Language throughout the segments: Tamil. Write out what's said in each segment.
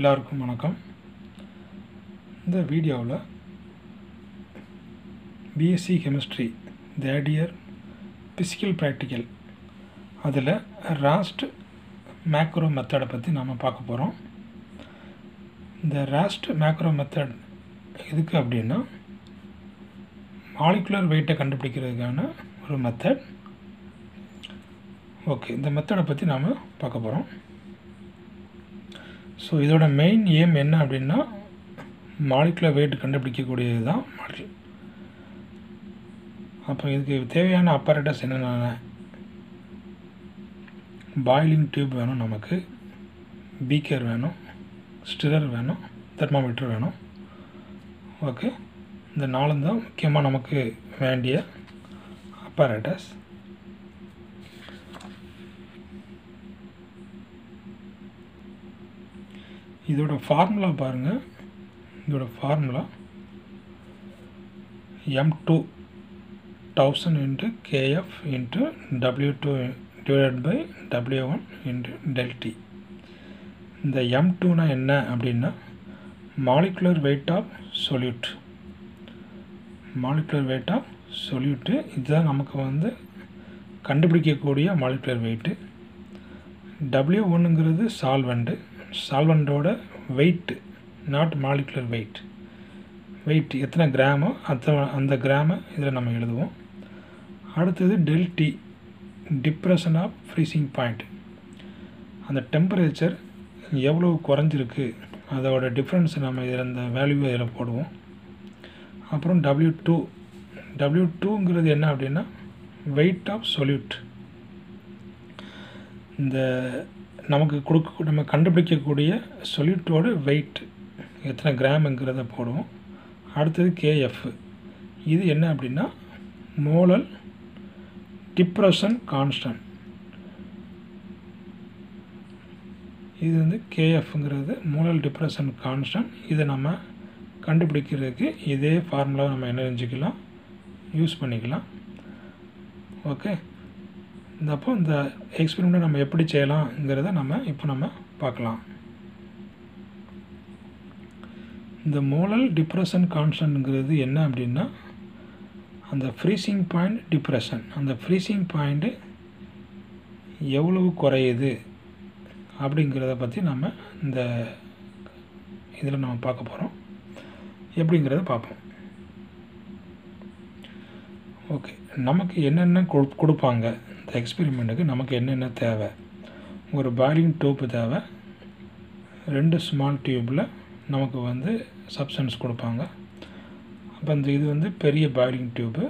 எல்லாருக்கும் வணக்கம். இந்த வீடியோவில் BSc chemistry third year physical practical அதில் ராஸ்ட் மேக்ரோ மெத்தடை பற்றி நாம் பார்க்க போகிறோம் இந்த ராஸ்ட் மேக்ரோ மெத்தட் எதுக்கு அப்படின்னா மாலிகுலர் வெயிட்டை கண்டுபிடிக்கிறதுக்கான ஒரு மெத்தட் ஓகே இந்த மெத்தடை பற்றி நாம் பார்க்க போகிறோம் ஸோ இதோட மெயின் ஏம் என்ன அப்படின்னா மாலிகுலர் வெயிட் கண்டுபிடிக்கக்கூடியது தான் மாடல் அப்போ இதுக்கு தேவையான அப்பரேட்டஸ் என்னென்ன பாய்லிங் டியூப் வேணும் நமக்கு. பீக்கர் வேணும். ஸ்டிரர் வேணும். தெர்மாமீட்டர் வேணும். ஓகே இந்த நாலும் தான் முக்கியமாக நமக்கு வேண்டிய அப்பரேட்டஸ் இதோட ஃபார்முலா பாருங்கள் இதோட formula M two thousand into KF into W two divide by W one into delta T இந்த எம் டூனா என்ன அப்படின்னா molecular weight of solute molecular weight of solute இதுதான் நமக்கு வந்து கண்டுபிடிக்கக்கூடிய மாலிகுலர் வெயிட்டு டபிள்யூ ஒன்றுங்கிறது solvent சால்வெண்ட்டோட weight not molecular weight weight எத்தனை கிராமோ அத்த அந்த கிராமை இதில் நம்ம எழுதுவோம். அடுத்தது delta T depression of freezing point அந்த டெம்பரேச்சர் எவ்வளோ குறைஞ்சிருக்கு அதோட டிஃப்ரென்ஸ் நம்ம இதில் இந்த வேல்யூ இதில் போடுவோம். அப்புறம் டபிள்யூ டூ டபிள்யூ டூங்கிறது என்ன அப்படின்னா வெயிட் ஆஃப் சொல்யூட் இந்த நமக்கு கொடுக்க நம்ம கண்டுபிடிக்கக்கூடிய சொல்யூட்டோட வெயிட் எத்தனை கிராமுங்கிறத போடுவோம். அடுத்தது கேஎஃப் இது என்ன அப்படின்னா மோலல் டிப்ரெஷன் கான்ஸ்டன்ட். இது வந்து கேஎஃப்ங்கிறது மோலல் டிப்ரெஷன் கான்ஸ்டன்ட். இதை நம்ம கண்டுபிடிக்கிறதுக்கு இதே ஃபார்முலாவை நம்ம என்ன செஞ்சுக்கலாம் யூஸ் பண்ணிக்கலாம். ஓகே இந்த அப்போ இந்த எக்ஸ்பெரிமெண்ட்டை நம்ம எப்படி செய்யலாம்ங்கிறத நம்ம இப்போ நம்ம பார்க்கலாம். இந்த மோலல் டிப்ரெஷன் கான்ஸ்டன்ட்ங்கிறது என்ன அப்படின்னா அந்த ஃப்ரீசிங் பாயிண்ட் டிப்ரெஷன் அந்த ஃப்ரீசிங் பாயிண்ட்டு எவ்வளவு குறையுது அப்படிங்கிறத பற்றி நம்ம இந்த இதில் நம்ம பார்க்க போகிறோம் எப்படிங்கிறத பார்ப்போம். ஓகே நமக்கு என்னென்ன கொடு கொடுப்பாங்க? இந்த எக்ஸ்பெரிமெண்ட்டுக்கு நமக்கு என்னென்ன தேவை? ஒரு பாயிலிங் டியூப்பு தேவை. ரெண்டு ஸ்மால் டியூப்பில் நமக்கு வந்து சப்ஸ்டன்ஸ் கொடுப்பாங்க. அப்போ இந்த இது வந்து பெரிய பாயிலிங் டியூப்பு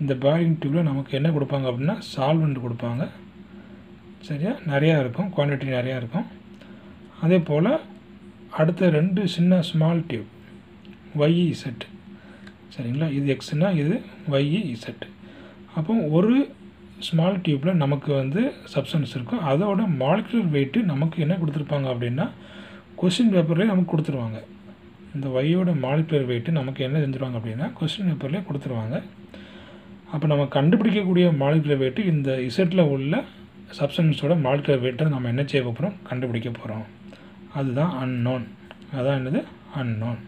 இந்த பாயிலிங் டியூப்பில் நமக்கு என்ன கொடுப்பாங்க அப்படின்னா சால்வெண்ட் கொடுப்பாங்க. சரியா? நிறையா இருக்கும். குவான்டிட்டி நிறையா இருக்கும். அதே போல் அடுத்த ரெண்டு சின்ன ஸ்மால் டியூப் ஒய்இ செட் சரிங்களா? இது எக்ஸ்னால் இது ஒய்இ செட் அப்போ ஒரு ஸ்மால் டியூப்பில் நமக்கு வந்து சப்ஸ்டன்ஸ் இருக்கும் அதோட மாலிகுலர் வெயிட்டு நமக்கு என்ன கொடுத்துருப்பாங்க அப்படின்னா கொஸ்டின் பேப்பர்லேயே நமக்கு கொடுத்துருவாங்க. இந்த ஒய்யோட மாலிகுலர் வெயிட்டு நமக்கு என்ன செஞ்சுருவாங்க அப்படின்னா கொஸ்டின் பேப்பர்லேயே கொடுத்துருவாங்க. அப்போ நம்ம கண்டுபிடிக்கக்கூடிய மாலிகுலர் வெயிட்டு இந்த இசட்டில் உள்ள சப்ஸ்டன்ஸோட மாலிகுலர் வெயிட்டை நம்ம என்ன செய்ய போகிறோம் கண்டுபிடிக்க போகிறோம் அதுதான் அன்னோன் அதான் என்னது? அன்னோன்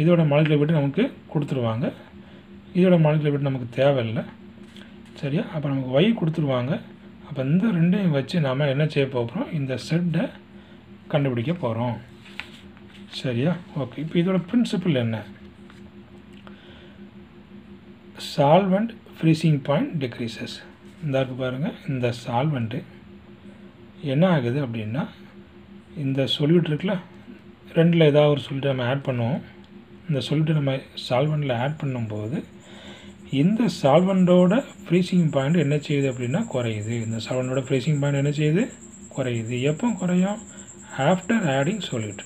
இதோட மாலிகுலர் வெயிட்டு நமக்கு கொடுத்துருவாங்க. இதோட மாலிகுலர் வெயிட் நமக்கு தேவையில்லை. சரியா? அப்போ நமக்கு ஒய் கொடுத்துருவாங்க. அப்போ இந்த ரெண்டையும் வச்சு நாம் என்ன செய்ய போகிறோம் இந்த செட்டை கண்டுபிடிக்க போகிறோம் சரியா? ஓகே இப்போ இதோட பிரின்சிபிள் என்ன? சால்வெண்ட் ஃப்ரீசிங் பாயிண்ட் டிக்ரீசஸ் இந்த இருக்கு பாருங்கள் இந்த சால்வெண்ட்டு என்ன ஆகுது அப்படின்னா இந்த சொல்யூட் இருக்குல்ல ரெண்டில் ஏதாவது ஒரு சொல்லிட்டு நம்ம ஆட் பண்ணுவோம். இந்த சொல்யூட்டை நம்ம சால்வெண்ட்டில் ஆட் பண்ணும்போது இந்த சால்வெண்ட்டோட ஃப்ரீசிங் பாயிண்ட் என்ன செய்யுது அப்படின்னா குறையுது. இந்த சால்வண்டோட ஃப்ரீசிங் பாயிண்ட் என்ன செய்யுது? குறையுது. எப்போ குறையும்? ஆஃப்டர் ஆடிங் சொல்யூட்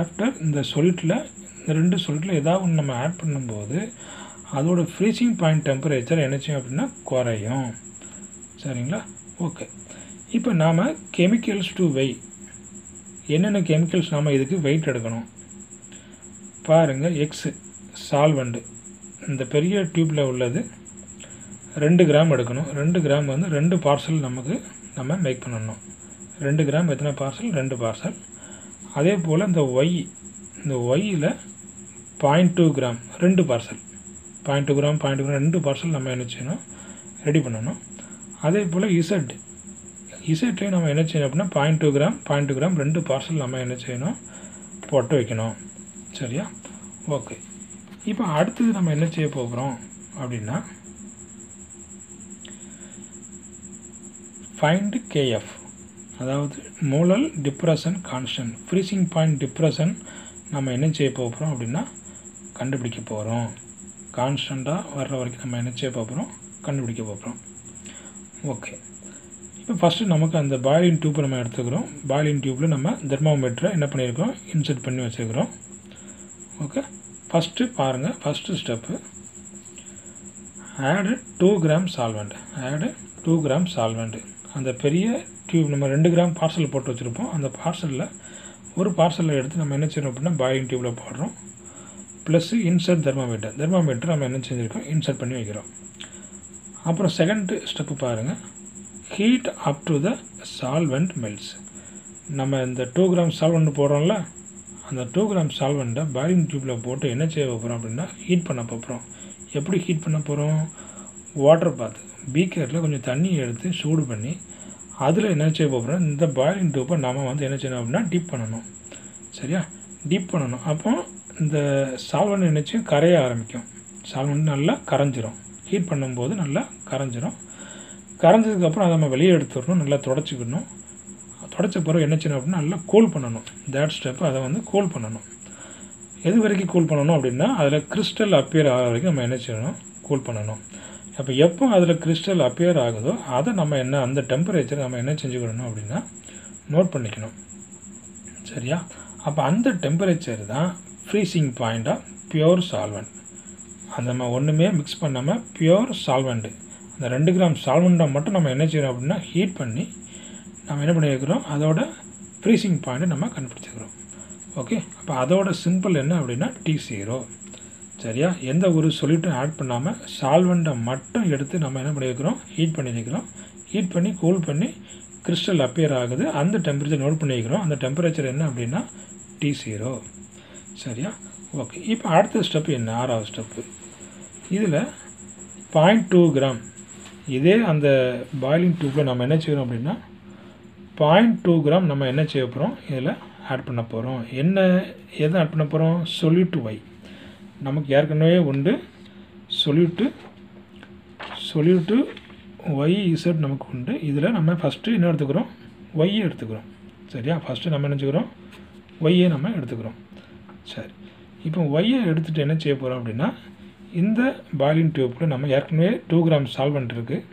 ஆஃப்டர் இந்த சொல்யூட்டில் இந்த ரெண்டு சொல்யூட்டில் ஏதாவது ஒன்று நம்ம ஆட் பண்ணும்போது அதோட ஃப்ரீசிங் பாயிண்ட் டெம்பரேச்சர் என்ன செய்யும் அப்படின்னா குறையும். சரிங்களா? ஓகே இப்போ நாம் கெமிக்கல்ஸ் டு வெய் என்னென்ன கெமிக்கல்ஸ் நாம் இதுக்கு வெயிட் எடுக்கணும்? பாருங்கள் எக்ஸு சால்வெண்ட்டு இந்த பெரிய டியூப்பில் உள்ளது ரெண்டு கிராம் எடுக்கணும். ரெண்டு கிராம் வந்து ரெண்டு பார்சல் நமக்கு நம்ம மேக் பண்ணணும். ரெண்டு கிராம் எத்தனை பார்சல்? ரெண்டு பார்சல். அதே போல் இந்த ஒய் இந்த ஒய்யில் பாயிண்ட் டூ கிராம் ரெண்டு parcel. Point two gram point two gram ரெண்டு பார்சல் நம்ம என்ன செய்யணும்? ரெடி பண்ணணும். அதே போல் இசட் இசட்லேயும் நம்ம என்ன செய்யணும் அப்படின்னா point two gram point two gram ரெண்டு பார்சல் நம்ம என்ன செய்யணும்? போட்டு வைக்கணும். சரியா? ஓகே இப்போ அடுத்தது நம்ம என்ன செய்ய போகிறோம் அப்படின்னா ஃபைண்ட் கேஎஃப் அதாவது molal depression constant freezing point depression நம்ம என்ன செய்ய போகிறோம் அப்படின்னா கண்டுபிடிக்க போகிறோம். கான்ஸ்டண்ட்டாக வர்ற வரைக்கும் நம்ம என்ன செய்ய போகிறோம்? கண்டுபிடிக்க போகிறோம். ஓகே இப்போ ஃபஸ்ட்டு நமக்கு அந்த பாயிலின் டியூப்பை நம்ம எடுத்துக்கிறோம். பாயிலின் டியூப்பில் நம்ம தெர்மோமீட்டரை என்ன பண்ணியிருக்கோம் இன்சர்ட் பண்ணி வச்சுருக்கிறோம். ஓகே ஃபஸ்ட்டு பாருங்கள் first step add two gram solvent add two gram solvent அந்த பெரிய டியூப் நம்ம ரெண்டு கிராம் பார்சல் போட்டு வச்சுருப்போம். அந்த பார்சலில் ஒரு பார்சலில் எடுத்து நம்ம என்ன செய்யணும் அப்படின்னா பாயிலிங் டியூப்பில் போடுறோம். ப்ளஸ் இன்சர்ட் தெர்மாமீட்டர் தெர்மாமீட்டர் நம்ம என்ன செஞ்சுருக்கோம்? இன்சர்ட் பண்ணி வைக்கிறோம். அப்புறம் செகண்ட் ஸ்டெப்பு பாருங்கள் heat up to the solvent melts நம்ம இந்த டூ கிராம் சால்வெண்ட் போடுறோம்ல அந்த டூ கிராம் சால்வெண்ட்டை பாயிலிங் டியூப்பில் போட்டு என்ன செய்ய போகிறோம் அப்படின்னா ஹீட் பண்ண போகிறோம் எப்படி ஹீட் பண்ண போகிறோம் வாட்டர் பாத் பீக்கரில் கொஞ்சம் தண்ணி எடுத்து சூடு பண்ணி அதில் என்ன செய்ய போகிறோம் இந்த பாயிலிங் டியூப்பை நாம் வந்து என்ன செய்யணும் அப்படின்னா டிப் பண்ணணும். சரியா? டிப் பண்ணணும். அப்போ இந்த சால்வெண்ட் என்னச்சும் கரைய ஆரம்பிக்கும். சால்வெண்ட் நல்லா கரைஞ்சிரும். ஹீட் பண்ணும்போது நல்லா கரைஞ்சிரும். கரைஞ்சதுக்கப்புறம் அதை நம்ம வெளியே எடுத்துடணும். நல்லா தொடச்சிக்கணும். படைத்த பிறகு என்ன செய்யணும் அப்படின்னா நல்லா கூல் பண்ணணும். தேட் ஸ்டெப் அதை வந்து கூல் பண்ணணும். எது வரைக்கும் கூல் பண்ணணும் அப்படின்னா அதில் கிறிஸ்டல் அப்பியர் ஆகிற வரைக்கும் நம்ம என்ன செய்யணும்? கூல் பண்ணணும். அப்போ எப்போ அதில் கிறிஸ்டல் அப்பியர் ஆகுதோ அதை நம்ம என்ன அந்த டெம்பரேச்சர் நம்ம என்ன செஞ்சுக்கணும் அப்படின்னா நோட் பண்ணிக்கணும். சரியா? அப்போ அந்த டெம்பரேச்சர் தான் ஃப்ரீசிங் பாயிண்ட்டாக பியோர் சால்வெண்ட் அந்த நம்ம ஒன்றுமே மிக்ஸ் பண்ணாமல் பியோர் சால்வெண்ட்டு அந்த ரெண்டு கிராம் சால்வெண்ட்டை மட்டும் நம்ம என்ன செய்கிறோம் அப்படின்னா ஹீட் பண்ணி நம்ம என்ன பண்ணியிருக்கிறோம்? அதோட ஃப்ரீசிங் பாயிண்ட்டை நம்ம கண்டுபிடிச்சிக்கிறோம். ஓகே அப்போ அதோட சிம்பிள் என்ன அப்படின்னா டி ஜீரோ சரியா? எந்த ஒரு சொல்யூட்டும் ஆட் பண்ணாமல் சால்வெண்ட்டை மட்டும் எடுத்து நம்ம என்ன பண்ணியிருக்கிறோம்? ஹீட் பண்ணியிருக்கிறோம். ஹீட் பண்ணி கூல் பண்ணி கிறிஸ்டல் அப்பியர் ஆகுது. அந்த டெம்பரேச்சர் நோட் பண்ணியிருக்கிறோம். அந்த டெம்பரேச்சர் என்ன அப்படின்னா டி ஜீரோ சரியா? ஓகே இப்போ அடுத்த ஸ்டெப் என்ன? ஆறாவது ஸ்டெப்பு இதில் பாயிண்ட் டூ கிராம் இதே அந்த பாயிலிங் டியூப்பில் நம்ம என்ன செய்கிறோம் அப்படின்னா பாயிண்ட் டூ கிராம் நம்ம என்ன செய்ய போகிறோம் இதில் ஆட் பண்ண போகிறோம் என்ன எதை ஆட் பண்ண போகிறோம் சொல்யூட்டு வை நமக்கு ஏற்கனவே உண்டு. சொல்யூட்டு சொல்யூட்டு ஒய் இசட் நமக்கு உண்டு. இதில் நம்ம ஃபஸ்ட்டு என்ன எடுத்துக்கிறோம்? ஒய்யை எடுத்துக்கிறோம். சரியா? ஃபஸ்ட்டு நம்ம என்ன செய்கிறோம் ஒய்யை நம்ம எடுத்துக்கிறோம். சரி. இப்போ ஒய்யை எடுத்துகிட்டு என்ன செய்ய போகிறோம் அப்படின்னா இந்த பாயிலிங் டியூப்பில் நம்ம ஏற்கனவே டூ கிராம் சால்வெண்ட் இருக்குது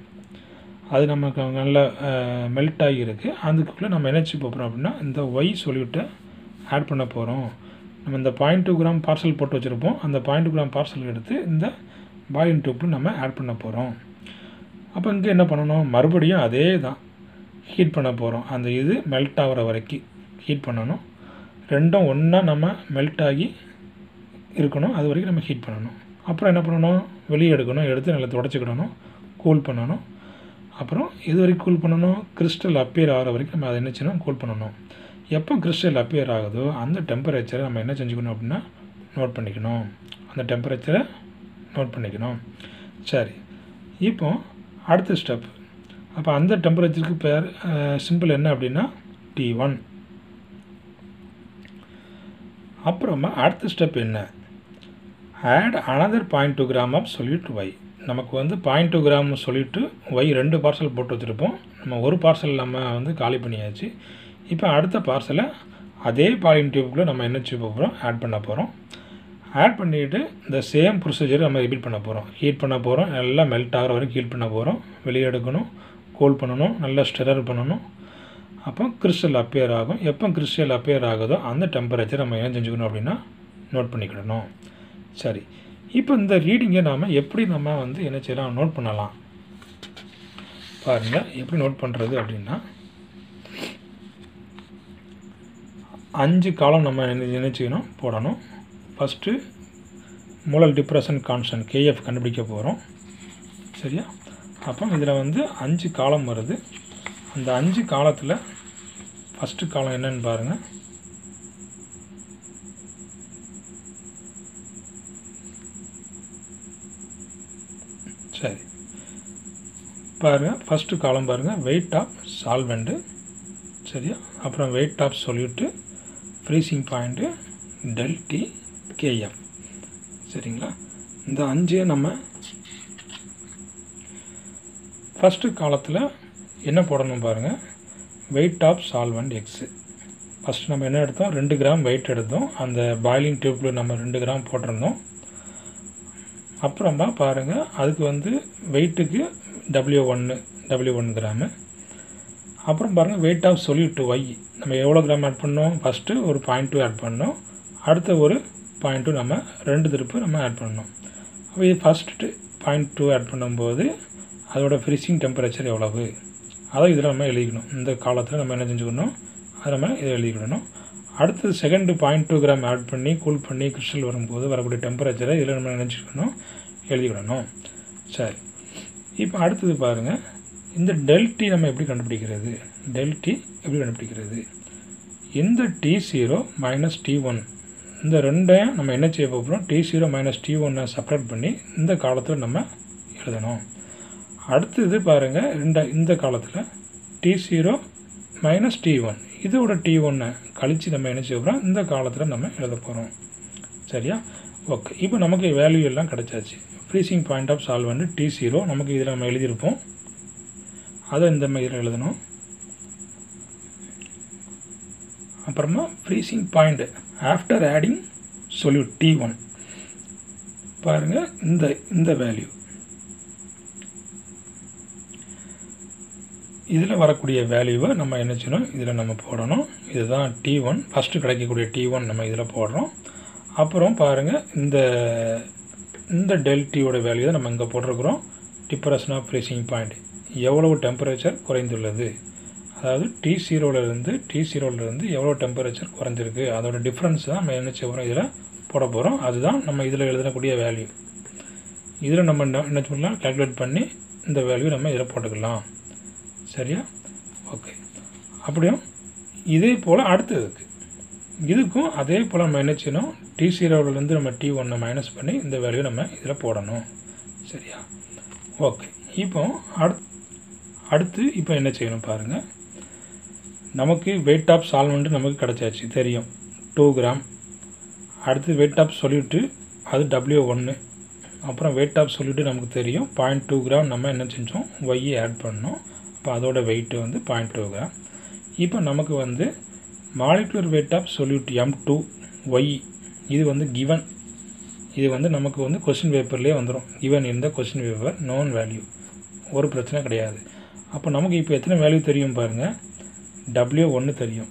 அது நமக்கு நல்ல மெல்ட் ஆகி இருக்குது அதுக்குள்ளே நம்ம என்ன போகிறோம் அப்படின்னா இந்த ஒய் சொல்யூட்டை ஆட் பண்ண போகிறோம் நம்ம இந்த பாயிண்ட் டூ கிராம் பார்சல் போட்டு வச்சுருப்போம். அந்த பாயிண்ட் டூ கிராம் பார்சல் எடுத்து இந்த பாயின் டூப்பு நம்ம ஆட் பண்ண போகிறோம் அப்போ இங்கே என்ன பண்ணணும்? மறுபடியும் அதே தான் ஹீட் பண்ண போகிறோம் அந்த இது மெல்ட் ஆகிற வரைக்கும் ஹீட் பண்ணணும். ரெண்டும் ஒன்றா நம்ம மெல்ட் ஆகி இருக்கணும். அது வரைக்கும் நம்ம ஹீட் பண்ணணும். அப்புறம் என்ன பண்ணணும்? வெளியே எடுக்கணும். எடுத்து நல்லா தொடச்சிக்கிடணும். கூல் பண்ணணும். அப்புறம் எது வரைக்கும் கூல் பண்ணணும்? கிறிஸ்டல் அப்பியர் ஆகிற வரைக்கும் நம்ம அதை என்ன செய்யணும்? கூல் பண்ணணும். எப்போ கிறிஸ்டல் அப்பியர் ஆகுதோ அந்த டெம்பரேச்சரை நம்ம என்ன செஞ்சுக்கணும் அப்படின்னா நோட் பண்ணிக்கணும். அந்த டெம்பரேச்சரை நோட் பண்ணிக்கணும். சரி. இப்போ அடுத்த ஸ்டெப் அப்போ அந்த டெம்பரேச்சருக்கு பேர் சிம்பிள் என்ன அப்படின்னா டி ஒன் அப்புறமா அடுத்த ஸ்டெப் என்ன? Add another point two gram of solute Y நமக்கு வந்து பாயிண்ட் டூ கிராம் சொல்லிவிட்டு ஒய் ரெண்டு பார்சல் போட்டு வச்சுருப்போம். நம்ம ஒரு பார்சல் நம்ம வந்து காலி பண்ணியாச்சு. இப்போ அடுத்த பார்சலை அதே பாலின் டியூப்புக்குள்ளே நம்ம என்ன செய்ய போகிறோம் ஆட் பண்ண போகிறோம் ஆட் பண்ணிவிட்டு இந்த சேம் ப்ரொசீஜர் நம்ம ரிப்பீட் பண்ண போகிறோம் ஹீட் பண்ண போகிறோம் நல்லா மெல்ட் ஆகிற வரைக்கும் ஹீட் பண்ண போகிறோம் வெளியே எடுக்கணும். கோல் பண்ணணும். நல்லா ஸ்டெரர் பண்ணணும். அப்போ கிறிஸ்டல் அப்பியர் ஆகும். எப்போ கிறிஸ்டல் அப்பியர் ஆகுதோ அந்த டெம்பரேச்சர் நம்ம என்ன செஞ்சுக்கணும் அப்படின்னா நோட் பண்ணிக்கிடணும். சரி. இப்போ இந்த ரீடிங்கை நாம் எப்படி நம்ம வந்து என்ன செய்யலாம் நோட் பண்ணலாம்? பாருங்கள் எப்படி நோட் பண்ணுறது அப்படின்னா அஞ்சு காலம் நம்ம என்ன நினைச்சிக்கணும் போடணும். First molal depression constant K F கண்டுபிடிக்க போகிறோம் சரியா? அப்போ இதில் வந்து அஞ்சு காலம் வருது. அந்த அஞ்சு காலத்தில் ஃபஸ்ட்டு காலம் என்னன்னு பாருங்கள் சரி பாருங்கள் ஃபஸ்ட்டு காலம் பாருங்கள் வெயிட் ஆஃப் சால்வெண்ட்டு சரியா? அப்புறம் weight of solute freezing point del T K F சரிங்களா? இந்த அஞ்சையும் நம்ம ஃபஸ்ட்டு காலத்தில் என்ன போடணும் பாருங்கள் weight of solvent X first நம்ம என்ன எடுத்தோம்? ரெண்டு கிராம் வெயிட் எடுத்தோம். அந்த பாயிலிங் டியூப்பில் நம்ம ரெண்டு கிராம் போட்டிருந்தோம். அப்புறமா பாருங்கள் அதுக்கு வந்து வெயிட்டுக்கு டபிள்யூ ஒன்று டபிள்யூ ஒன் கிராமு அப்புறம் பாருங்கள் வெயிட் ஆஃப் சொல்யூட் ஒய் நம்ம எவ்வளோ கிராம் ஆட் பண்ணோம்? ஃபஸ்ட்டு ஒரு பாயிண்ட் டூ ஆட் பண்ணோம். அடுத்த ஒரு பாயிண்ட் டூ நம்ம ரெண்டு திருப்பு நம்ம ஆட் பண்ணோம். அப்போ இது ஃபஸ்ட்டு பாயிண்ட் டூ ஆட் பண்ணும்போது அதோட ஃப்ரீசிங் டெம்பரேச்சர் எவ்வளவு? அதை இதில் நம்ம எழுதிக்கணும். இந்த காலத்தில் நம்ம என்ன செஞ்சுக்கணும்? அதை நம்ம இதை எழுதிக்கிடணும். அடுத்தது second point two gram add பண்ணி கூல் பண்ணி கிறிஸ்டல் வரும்போது வரக்கூடிய டெம்பரேச்சரை இதில் நம்ம நினச்சிக்கணும். எழுதிக்கிடணும். சரி. இப்போ அடுத்தது பாருங்கள் இந்த டெல்டி நம்ம எப்படி கண்டுபிடிக்கிறது? டெல்டி எப்படி கண்டுபிடிக்கிறது? இந்த T zero minus T one இந்த ரெண்டையும் நம்ம என்ன செய்ய போகிறோம் டி ஜீரோ மைனஸ் டி ஒன்னை செப்பரேட் பண்ணி இந்த காலத்தில் நம்ம எழுதணும். அடுத்தது பாருங்கள் இந்த இந்த காலத்தில் T zero minus T one இதோட டி ஒன்னை கழித்து நம்ம என்ன செய்ய போகிறோம் இந்த காலத்தில் நம்ம எழுத போகிறோம் சரியா? ஓகே இப்போ நமக்கு வேல்யூ எல்லாம் கிடச்சாச்சு. Freezing point of solvent T zero நமக்கு இதில் நம்ம எழுதியிருப்போம். அதை இந்த மாதிரி எழுதணும். அப்புறமா freezing point after adding solute T one பாருங்கள் இந்த இந்த வேல்யூ இதில் வரக்கூடிய வேல்யூவை நம்ம என்ன செய்யணும்? இதில் நம்ம போடணும். இதுதான் டி ஒன் ஃபஸ்ட்டு கிடைக்கக்கூடிய டி ஒன் நம்ம இதில் போடுறோம். அப்புறம் பாருங்கள் இந்த இந்த டெல்டியோட வேல்யூ தான் நம்ம இங்கே போட்டிருக்கிறோம். டிப்ரஷன் ஆஃப் ஃப்ரீசிங் பாயிண்ட் எவ்வளவு டெம்பரேச்சர் குறைந்துள்ளது? அதாவது டி ஜீரோவிலேருந்து டி ஜீரோவிலேருந்து எவ்வளோ டெம்பரேச்சர் குறைஞ்சிருக்கு? அதோட டிஃப்ரென்ஸ் தான் நம்ம என்ன செய்வோம் இதில் போட போகிறோம் அதுதான் நம்ம இதில் எழுதக்கூடிய வேல்யூ இதில் நம்ம என்ன என்ன பண்ணலாம்? கால்குலேட் பண்ணி இந்த வேல்யூ நம்ம இதில் போட்டுக்கலாம். சரியா? ஓகே அப்படியும் இதே போல் அடுத்ததுக்கு. இதுக்கும் அதே போல் நம்ம என்ன செய்யணும்? டி ஜீரோவிலேருந்து நம்ம டி ஒன்னை மைனஸ் பண்ணி இந்த வேல்யூ நம்ம இதில் போடணும். சரியா? ஓகே இப்போ அடுத் அடுத்து இப்போ என்ன செய்யணும் பாருங்கள் நமக்கு வெயிட் ஆஃப் சால்வெண்ட்டு நமக்கு கிடச்சாச்சு. தெரியும். டூ கிராம் அடுத்து வெயிட் ஆஃப் சொல்லிவிட்டு அது டபிள்யூ ஒன்று அப்புறம் வெயிட் ஆஃப் சொல்லிவிட்டு நமக்கு தெரியும். பாயிண்ட் டூ கிராம் நம்ம என்ன செஞ்சோம்? ஒய்யை ஆட் பண்ணோம். அப்போ அதோடய வெயிட்டு வந்து பாயிண்ட் டூ கிராம் இப்போ நமக்கு வந்து molecular weight of solute M two Y இது வந்து கிவன் இது வந்து நமக்கு வந்து கொஸ்டின் பேப்பர்லேயே வந்துடும் கிவன் இந்த கொஸ்டின் பேப்பர் நோன் வேல்யூ ஒரு பிரச்சனை கிடையாது. அப்போ நமக்கு இப்போ எத்தனை வேல்யூ தெரியும் பாருங்கள் டபிள்யூ ஒன்று தெரியும்.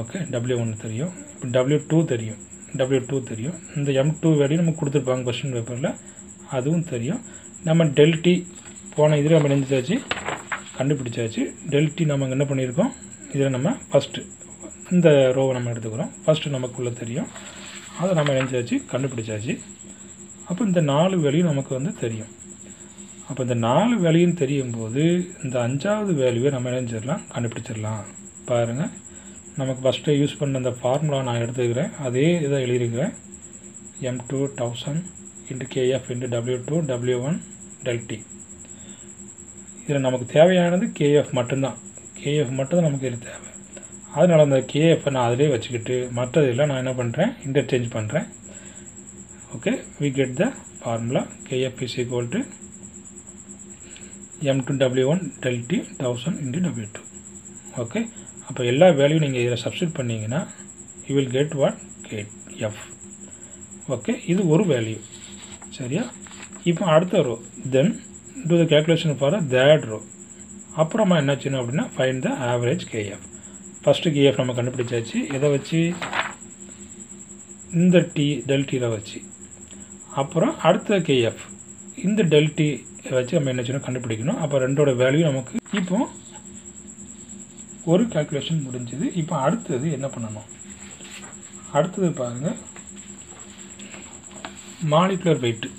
ஓகே டபிள்யூ ஒன்று தெரியும். இப்போ டபிள்யூ டூ தெரியும். டபிள்யூ டூ தெரியும். இந்த எம் டூ வேல்யூ நமக்கு கொடுத்துருப்பாங்க கொஸ்டின் பேப்பரில் அதுவும் தெரியும். நம்ம டெல்டி போன இதில் நம்ம நினைச்சாச்சு கண்டுபிடிச்சாச்சு. டெல்டி நம்ம என்ன பண்ணியிருக்கோம்? இதில் நம்ம ஃபஸ்ட்டு இந்த ரோவை நம்ம எடுத்துக்கிறோம். ஃபஸ்ட்டு நமக்குள்ளே தெரியும். அதை நம்ம இணைஞ்சாச்சு கண்டுபிடிச்சாச்சு. அப்போ இந்த நாலு வேல்யூ நமக்கு வந்து தெரியும். அப்போ இந்த நாலு வேல்யூன்னு தெரியும் போது இந்த அஞ்சாவது வேல்யூவை நம்ம இணைஞ்சிடலாம் கண்டுபிடிச்சிடலாம். பாருங்கள் நமக்கு ஃபஸ்ட்டு யூஸ் பண்ண அந்த ஃபார்முலா நான் எடுத்துக்கிறேன். அதே இதை எழுதியிருக்கிறேன். M two thousand into K F into W two W one del T இதில் நமக்கு தேவையானது கேஎஃப் மட்டும்தான். கேஎஃப் மட்டும்தான் நமக்கு இது தேவை. அதனால் அந்த கேஎஃப்பை நான் அதிலே வச்சுக்கிட்டு மற்றதெல்லாம் நான் என்ன பண்ணுறேன் இன்டர்சேஞ்ச் பண்ணுறேன் okay we get the formula K F is equal to M two W one del T thousand into W two okay அப்போ எல்லா வேல்யூ நீங்கள் இதில் சப்ஸ்டியூட் பண்ணிங்கன்னா you will get what K F okay இது ஒரு வேல்யூ சரியா? இப்போ அடுத்த row then to the calculation for third row அப்புறமா என்ன செய்யணும் அப்படின்னா find the average K F first K F நம்ம கண்டுபிடிச்சாச்சு. எதை வச்சு? இந்த டி டெல்டியில் வச்சு. அப்புறம் அடுத்த கேஎஃப் இந்த டெல்டி வச்சு நம்ம என்ன செய்யணும்? கண்டுபிடிக்கணும். அப்போ ரெண்டோட வேல்யூ நமக்கு இப்போ ஒரு கால்குலேஷன் முடிஞ்சது. இப்போ அடுத்தது என்ன பண்ணணும்? அடுத்தது பாருங்கள் molecular weight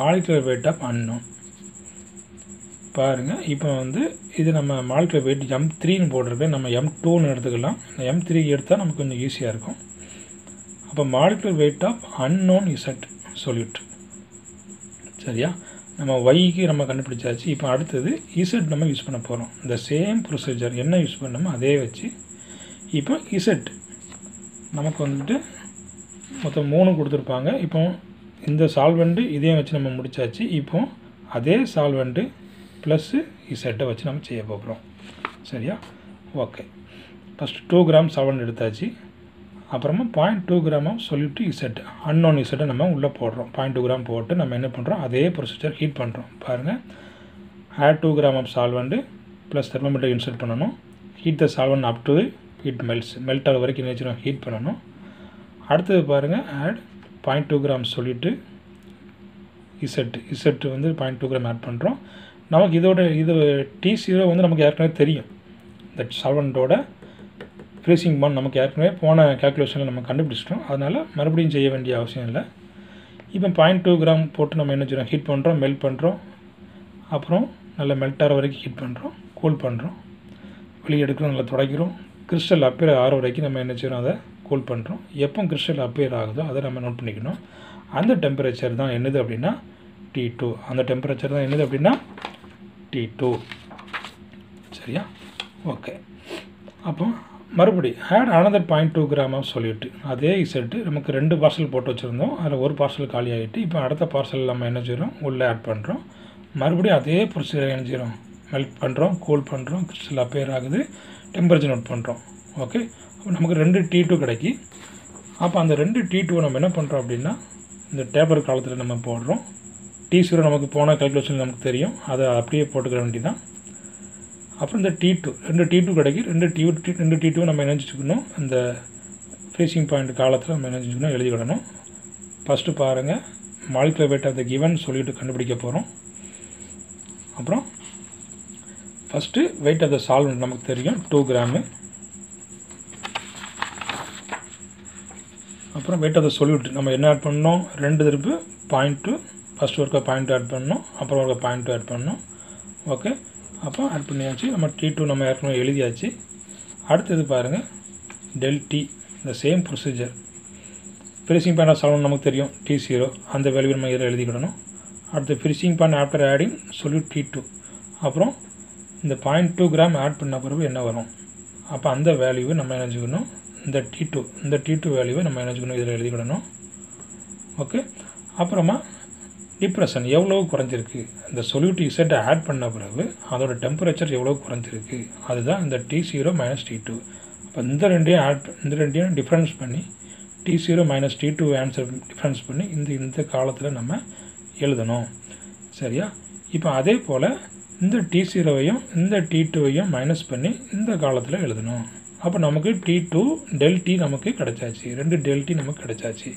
molecular weight of unknown பாருங்கள் இப்போ வந்து இது நம்ம மாலிகுலர் வெயிட் எம் த்ரீன்னு போடுறப்ப நம்ம எம் டூன்னு எடுத்துக்கலாம். எம் த்ரீ எடுத்தால் நமக்கு கொஞ்சம் ஈஸியாக இருக்கும். அப்போ molecular weight of unknown Z solute சரியா? நம்ம ஒய்க்கு நம்ம கண்டுபிடிச்சாச்சு. இப்போ அடுத்தது இசட் நம்ம யூஸ் பண்ண போகிறோம் இந்த சேம் ப்ரொசீஜர் என்ன யூஸ் பண்ணணுமோ அதே வச்சு இப்போ இசட் நமக்கு வந்துட்டு மொத்தம் மூணு கொடுத்துருப்பாங்க. இப்போ இந்த சால்வெண்ட்டு இதையும் வச்சு நம்ம முடிச்சாச்சு. இப்போ அதே சால்வெண்ட்டு ப்ளஸ்ஸு இசட்டை வச்சு நம்ம செய்ய போகிறோம். சரியா? Okay first two gram solvent எடுத்தாச்சு. அப்புறமா பாயிண்ட் டூ கிராமாக சொல்லிட்டு இசட் அன்னோன் இசட்டை நம்ம உள்ளே போடுறோம். பாயிண்ட் டூ கிராம் போட்டு நம்ம என்ன பண்ணுறோம்? அதே ப்ரொசீஜர் ஹீட் பண்ணுறோம். பாருங்கள் add two gram of solvent plus thermometer insert பண்ணணும். Heat the solvent up to heat melts melt ஆகிற வரைக்கும் என்ன ஹீட் பண்ணணும். அடுத்தது பாருங்கள் ஆட் பாயிண்ட் டூ கிராம் சொல்லிவிட்டு இசட் இசட் வந்து பாயிண்ட் டூ கிராம் ஆட் பண்ணுறோம். நமக்கு இதோட இது டி ஜீரோ வந்து நமக்கு ஏற்கனவே தெரியும். இந்த சால்வெண்ட்டோட ஃப்ரீசிங் பாண்ட் நமக்கு ஏற்கனவே போன கேல்குலேஷனில் நம்ம கண்டுபிடிச்சிட்டோம். அதனால் மறுபடியும் செய்ய வேண்டிய அவசியம் இல்லை. இப்போ பாயிண்ட் டூ கிராம் போட்டு நம்ம என்ன செய்கிறோம் ஹீட் பண்ணுறோம் மெல்ட் பண்ணுறோம் அப்புறம் நல்லா மெல்ட் ஆகிற வரைக்கும் ஹீட் பண்ணுறோம் கூல் பண்ணுறோம் வெளியே எடுக்கிறோம் நல்லா துடைக்கிறோம். கிறிஸ்டல் அப்பியர் ஆகிற வரைக்கும் நம்ம என்ன செய்கிறோம் அதை கூல் பண்ணுறோம் எப்போ கிறிஸ்டல் அப்பியர் ஆகுதோ அதை நம்ம நோட் பண்ணிக்கணும். அந்த டெம்பரேச்சர் தான் என்னது அப்படின்னா டி டூ அந்த டெம்பரேச்சர் தான் என்னது அப்படின்னா ஃபிஃப்டி டூ சரியா? ஓகே அப்போ மறுபடி ஆட் அனதர் பாயிண்ட் டூ கிராமம் சொல்லிட்டு அதே இசட்டு நமக்கு ரெண்டு பார்சல் போட்டு வச்சுருந்தோம். அதில் ஒரு பார்சல் காலி ஆகிட்டு இப்போ அடுத்த பார்சல் நம்ம என்ன செய்கிறோம் உள்ளே ஆட் பண்ணுறோம் மறுபடியும் அதே ப்ரொசீஜர் என்ன செய்கிறோம் மெல்ட் பண்ணுறோம் கூல் பண்ணுறோம் கிறிஸ்டல் அப்பேர் ஆகுது டெம்பரேச்சர் நோட் பண்ணுறோம் ஓகே அப்போ நமக்கு ரெண்டு டி டூ கிடைக்கி. அப்போ அந்த ரெண்டு டி டூ நம்ம என்ன பண்ணுறோம் அப்படின்னா இந்த டேப்பர் காலத்தில் நம்ம போடுறோம். டி ஜீரோ நமக்கு போன கல்குலேஷன் நமக்கு தெரியும். அதை அப்படியே போட்டுக்கிற வேண்டியதான் அப்புறம் இந்த டி டூ ரெண்டு டி டூ கிடைக்கி ரெண்டு டி ரெண்டு டி டூ நம்ம நினச்சிக்கணும் அந்த ஃப்ரீசிங் பாயிண்ட் காலத்தில் நம்ம நினச்சிக்கணும் எழுதிக்கிடணும் ஃபஸ்ட்டு பாருங்கள் molecular weight of the given சொல்லிட்டு கண்டுபிடிக்க போகிறோம் அப்புறம் first weight of the solvent நமக்கு தெரியும் டூ கிராமு அப்புறம் வெயிட் ஆஃப் த சொல்யூட் நம்ம என்ன ஆட் பண்ணோம் ரெண்டு திருப்பு பாயிண்ட் டூ ஃபஸ்ட் ஒருக்க பாயிண்ட் ஆட் பண்ணணும் அப்புறம் ஒருக்க பாயிண்ட் ஆட் பண்ணணும். ஓகே அப்போ ஆட் பண்ணியாச்சு. நம்ம டி டூ நம்ம ஏற்கனவே எழுதியாச்சு. அடுத்தது பாருங்கள் டெல் டி இந்த same procedure finishing point of நமக்கு தெரியும். டி ஜீரோ அந்த வேல்யூ நம்ம இதில் எழுதிக்கிடணும். அடுத்து finishing point after adding solute T two அப்புறம் இந்த பாயிண்ட் டூ கிராம் ஆட் பண்ண பிறகு என்ன வரும்? அப்போ அந்த வேல்யூவை நம்ம நினச்சிக்கணும் இந்த டி டூ இந்த டி டூ வேல்யூவை நம்ம நினச்சிக்கணும் இதில் எழுதிக்கிடணும். ஓகே அப்புறமா டிப்ரெஷன் எவ்வளோ குறைஞ்சிருக்கு? இந்த சொல்யூட் இசட்டை ஆட் பண்ண பிறகு அதோட டெம்பரேச்சர் எவ்வளோ குறைஞ்சிருக்கு? அதுதான் இந்த T zero minus T two அப்போ இந்த ரெண்டையும் ஆட் இந்த ரெண்டையும் டிஃப்ரென்ஸ் பண்ணி T zero minus T two answer difference பண்ணி இந்த இந்த காலத்தில் நம்ம எழுதணும். சரியா? இப்போ அதே போல் இந்த டி ஜீரோவையும் இந்த டி டூவையும் மைனஸ் பண்ணி இந்த காலத்தில் எழுதணும். அப்போ நமக்கு டி டூ டெல் டி நமக்கு கிடச்சாச்சு. ரெண்டு டெல் டி நமக்கு கிடச்சாச்சு.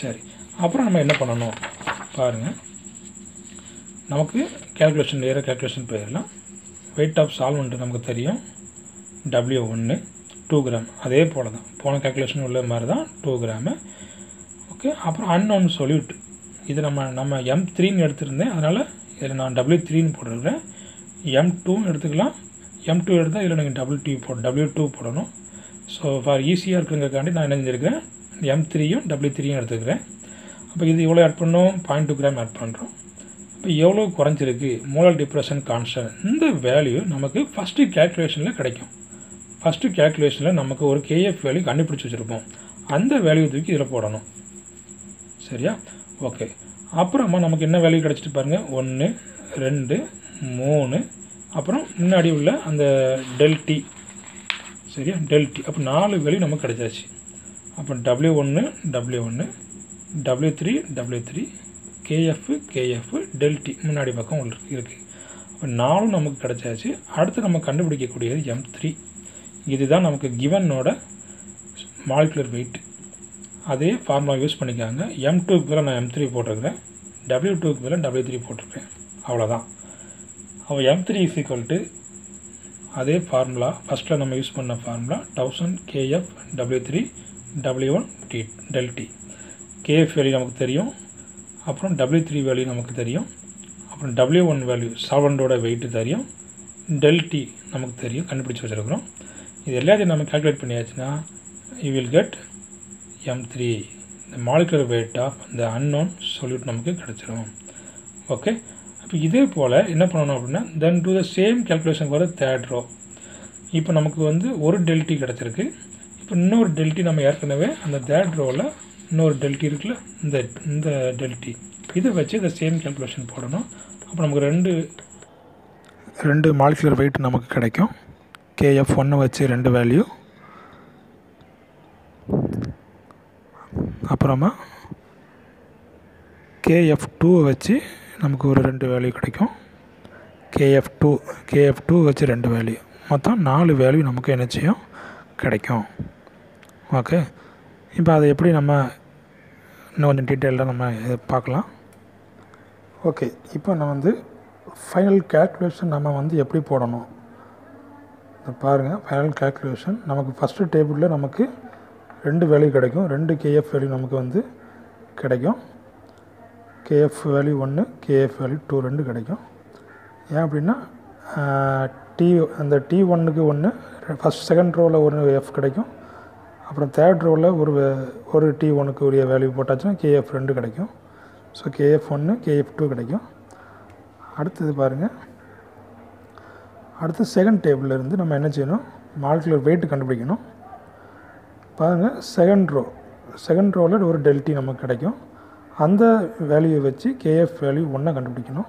சரி. அப்புறம் நம்ம என்ன பண்ணணும்? பாருங்கள் நமக்கு கேல்குலேஷன் வேறு கேல்குலேஷன் போயிடலாம் வெயிட் ஆஃப் சால்வெண்ட் நமக்கு தெரியும். டபிள்யூ ஒன்று டூ கிராம் அதே போல் தான் போன கேல்குலேஷன் உள்ள மாதிரி தான் டூ கிராமு ஓகே அப்புறம் அன்னோன் சொல்யூட் இது நம்ம நம்ம எம் த்ரீன்னு எடுத்திருந்தேன். அதனால் இதில் நான் டபிள்யூ த்ரீன்னு போட்டிருக்கிறேன். எம் டூன்னு எடுத்துக்கலாம். எம் டூ எடுத்தால் இதில் நீங்கள் டபுள் டூ போட டபிள்யூ டூ போடணும். ஸோ ஃபார் ஈஸியாக இருக்குங்கிறக்காண்டி நான் என்ன செஞ்சுருக்கிறேன்? எம் த்ரீயும் டபிள்யூ த்ரீயும் எடுத்துக்கிறேன். அப்போ இது எவ்வளோ ஆட் பண்ணோம்? பாயிண்ட் டூ கிராம் ஆட் பண்ணுறோம் இப்போ எவ்வளோ குறைஞ்சிருக்கு? மோலல் டிப்ரெஷன் கான்ஸ்டன்ட் இந்த வேல்யூ நமக்கு ஃபஸ்ட்டு கேல்குலேஷனில் கிடைக்கும். ஃபஸ்ட்டு கேல்குலேஷனில் நமக்கு ஒரு கேஎஃப் வேல்யூ கண்டுபிடிச்சி வச்சுருப்போம். அந்த வேல்யூ தூக்கி இதில் போடணும். சரியா? ஓகே அப்புறமா நமக்கு என்ன வேல்யூ கிடச்சிட்டு பாருங்கள் ஒன்று ரெண்டு மூணு. அப்புறம் முன்னாடி உள்ள அந்த டெல்டி சரியா? டெல்டி அப்போ நாலு வேல்யூ நமக்கு கிடச்சாச்சு. அப்போ டபிள்யூ ஒன்று டபிள்யூ ஒன்று W three W three K F K F del T முன்னாடி பக்கம் உள்ள இருக்குது இப்போ நாலும் நமக்கு கிடைச்சாச்சு. அடுத்து நம்ம கண்டுபிடிக்கக்கூடியது எம் த்ரீ இதுதான் நமக்கு கிவனோட மாலிகுலர் வெயிட் அதே ஃபார்முலா யூஸ் பண்ணிக்காங்க. எம் டூக்கு மேலே நான் எம் த்ரீ போட்டிருக்கிறேன். டபிள்யூ டூக்கு மேலே டபிள்யூ த்ரீ போட்டிருக்கேன் அவ்வளோதான் அப்போ M three is equal to அதே ஃபார்முலா ஃபஸ்ட்டில் நம்ம யூஸ் பண்ண formula thousand K F W three W one T del T K F value நமக்கு தெரியும். அப்புறம் டபிள்யூ த்ரீ வேல்யூ நமக்கு தெரியும். அப்புறம் டபிள்யூ ஒன் வேல்யூ சால்வெண்டோட வெயிட்டு தெரியும். டெல்டி நமக்கு தெரியும். கண்டுபிடிச்சி வச்சுருக்கிறோம். இது எல்லாத்தையும் நம்ம கால்குலேட் பண்ணியாச்சுன்னா you will get M three இந்த மாலிகுலர் வெயிட் ஆஃப் இந்த அன்னோன் சொல்யூட் நமக்கு கிடச்சிரும். ஓகே இப்போ இதே போல் என்ன பண்ணணும் அப்படின்னா then to the same calculation வர தேர்ட் ரோ இப்போ நமக்கு வந்து ஒரு டெல்டி கிடச்சிருக்கு. இப்போ இன்னொரு டெல்டி நம்ம ஏற்கனவே அந்த தேர்ட் ரோவில் இன்னொரு டெல்டி இருக்குல்ல இந்த இந்த டெல்டி இதை வச்சு இந்த சேம் கேல்குலேஷன் போடணும். அப்போ நமக்கு ரெண்டு ரெண்டு மாலிகுலர் வெயிட் நமக்கு கிடைக்கும். கேஎஃப் ஒன்று வச்சு ரெண்டு வேல்யூ அப்புறமா கேஎஃப் டூவை வச்சு நமக்கு ஒரு ரெண்டு வேல்யூ கிடைக்கும். கேஎஃப் டூ கேஎஃப் டூ வச்சு ரெண்டு வேல்யூ மொத்தம் நாலு வேல்யூ நமக்கு என்ன செய்யும்? கிடைக்கும். ஓகே இப்போ அதை எப்படி நம்ம இன்னும் கொஞ்சம் டீட்டெயிலாக நம்ம இதை பார்க்கலாம். ஓகே இப்போ நான் வந்து ஃபைனல் கேல்குலேஷன் நம்ம வந்து எப்படி போடணும்? இதை பாருங்கள் ஃபைனல் கேல்குலேஷன் நமக்கு ஃபஸ்ட்டு டேபிளில் நமக்கு ரெண்டு வேல்யூ கிடைக்கும். ரெண்டு கேஎஃப் வேல்யூ நமக்கு வந்து கிடைக்கும். கேஎஃப் வேல்யூ ஒன்று கேஎஃப் வேல்யூ டூ ரெண்டு கிடைக்கும். ஏன் அப்படின்னா டி அந்த டி ஒன்றுக்கு ஒன்று ஃபஸ்ட் செகண்ட் ரோவில் ஒன்று எஃப் கிடைக்கும். அப்புறம் தேர்ட் ரோவில் ஒரு ஒரு டி ஒனுக்கு உரிய வேல்யூ போட்டாச்சுன்னா கேஎஃப் ரெண்டு கிடைக்கும். ஸோ கேஎஃப் ஒன்று கேஎஃப் டூ கிடைக்கும். அடுத்தது பாருங்கள் அடுத்து செகண்ட் டேபிளில் இருந்து நம்ம என்ன செய்யணும்? மால்குலர் வெயிட் கண்டுபிடிக்கணும். பாருங்கள் செகண்ட் ரோ செகண்ட் ரோவில் ஒரு டெல்டி நமக்கு கிடைக்கும். அந்த வேல்யூவை வச்சு கேஎஃப் வேல்யூ ஒன்றை கண்டுபிடிக்கணும்.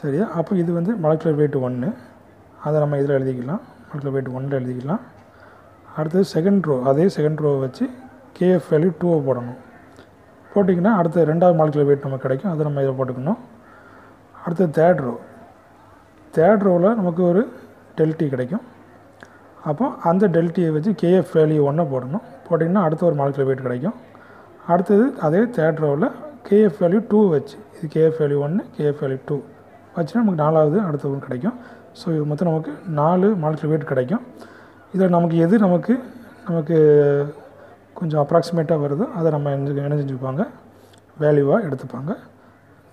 சரியா? அப்போ இது வந்து மலக்குலர் வெயிட் ஒன்று அதை நம்ம இதில் எழுதிக்கலாம். மலக்குலர் வெயிட் ஒன்றில் எழுதிக்கலாம். அடுத்தது செகண்ட் ரோ அதே செகண்ட் ரோவை வச்சு கேஎஃப் வேல்யூ டூவை போடணும். போட்டிங்கன்னா அடுத்த ரெண்டாவது மாலிகுலர் வெயிட் நமக்கு கிடைக்கும். அதை நம்ம இதை போட்டுக்கணும். அடுத்தது தேர்ட் ரோ தேர்ட் ரோவில் நமக்கு ஒரு டெல்டி கிடைக்கும். அப்போ அந்த டெல்டியை வச்சு கேஎஃப் வேல்யூ ஒன்றை போடணும். போட்டிங்கன்னா அடுத்த ஒரு மாலிகுலர் வெயிட் கிடைக்கும். அடுத்தது அதே தேர்ட் ரோவில் கேஎஃப் வேல்யூ டூ வச்சு இது கேஎஃப் வேல்யூ ஒன்று கேஎஃப் வேல்யூ டூ வச்சுன்னா நமக்கு நாலாவது அடுத்த ஒன்று கிடைக்கும். ஸோ இது மொத்தம் நமக்கு நாலு மாலிகுலர் வெயிட் கிடைக்கும். இதில் நமக்கு எது நமக்கு நமக்கு கொஞ்சம் அப்ராக்சிமேட்டாக வருதோ அதை நம்ம என்ன என்ன செஞ்சுப்பாங்க வேல்யூவாக எடுத்துப்பாங்க.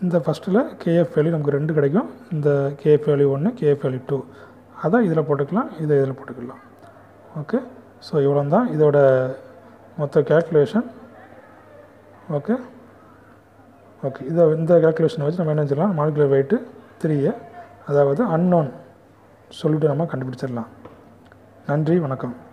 இந்த ஃபஸ்ட்டில் கேஎஃப் வேல்யூ நமக்கு ரெண்டு கிடைக்கும். இந்த கேஎஃப் வேல்யூ ஒன்று கேஎஃப் வேல்யூ டூ அதை இதில் போட்டுக்கலாம் இதை இதில் போட்டுக்கலாம். ஓகே ஸோ இவ்வளோ தான் இதோட மொத்த கேல்குலேஷன் ஓகே ஓகே இதை இந்த கேல்குலேஷனை வச்சு நம்ம என்ன செய்யலாம் மாலிகுலர் வெயிட்டு த்ரீயை அதாவது அன்னோன் சொல்லிட்டு நம்ம கண்டுபிடிச்சிடலாம். நன்றி வணக்கம்.